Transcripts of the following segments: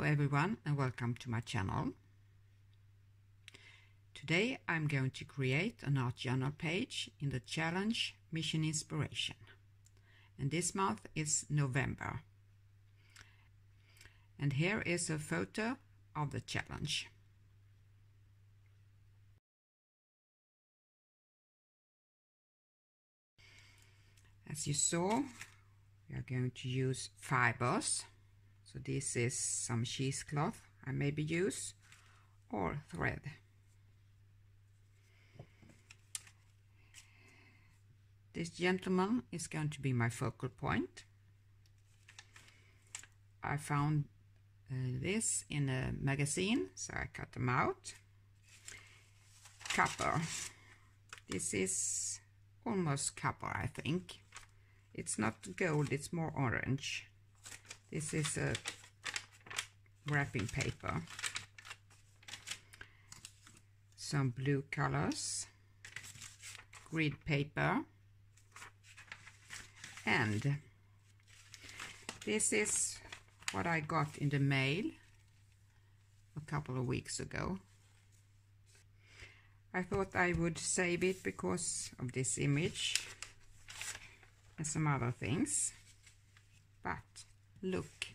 Hello everyone and welcome to my channel. Today I'm going to create an art journal page in the challenge Mission Inspiration. And this month is November. And here is a photo of the challenge. As you saw, we are going to use fibers so this is some cheesecloth I maybe use or thread. This gentleman is going to be my focal point. I found uh, this in a magazine, so I cut them out. Copper. This is almost copper, I think. It's not gold, it's more orange. This is a wrapping paper. Some blue colors, grid paper, and this is what I got in the mail a couple of weeks ago. I thought I would save it because of this image and some other things. But look.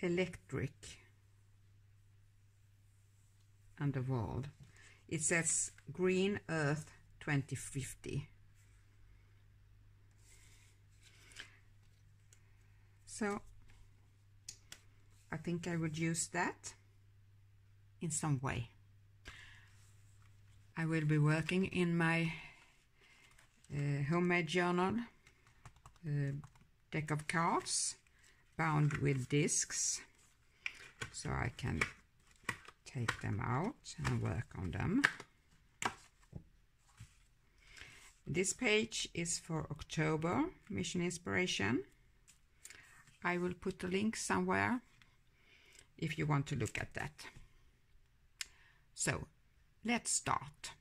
Electric and the world. It says Green Earth 2050. So I think I would use that in some way. I will be working in my uh, homemade journal uh, deck of cards bound with discs so I can take them out and work on them. This page is for October Mission Inspiration. I will put a link somewhere if you want to look at that. So Let's start.